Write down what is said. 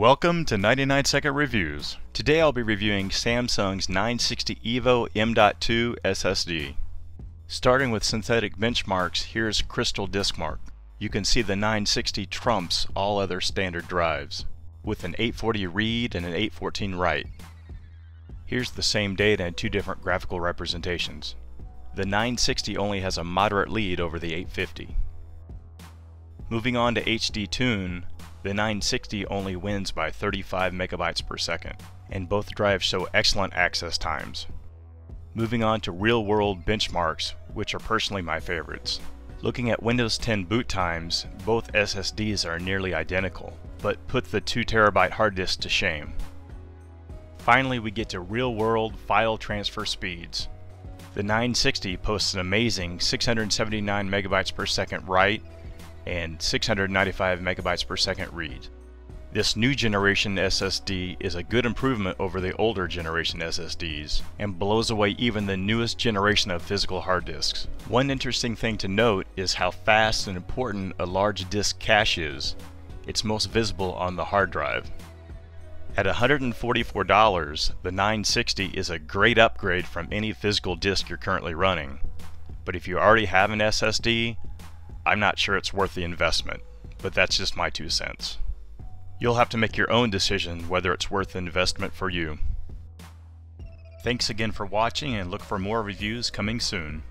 Welcome to 99 Second Reviews. Today I'll be reviewing Samsung's 960 EVO M.2 SSD. Starting with synthetic benchmarks, here's Crystal Diskmark. You can see the 960 trumps all other standard drives, with an 840 read and an 814 write. Here's the same data in two different graphical representations. The 960 only has a moderate lead over the 850. Moving on to HD Tune, the 960 only wins by 35 megabytes per second, and both drives show excellent access times. Moving on to real-world benchmarks, which are personally my favorites. Looking at Windows 10 boot times, both SSDs are nearly identical, but put the 2TB hard disk to shame. Finally, we get to real-world file transfer speeds. The 960 posts an amazing 679 megabytes per second write and 695 megabytes per second read. This new generation SSD is a good improvement over the older generation SSDs and blows away even the newest generation of physical hard disks. One interesting thing to note is how fast and important a large disk cache is. It's most visible on the hard drive. At $144, the 960 is a great upgrade from any physical disk you're currently running. But if you already have an SSD, I'm not sure it's worth the investment, but that's just my two cents. You'll have to make your own decision whether it's worth the investment for you. Thanks again for watching and look for more reviews coming soon.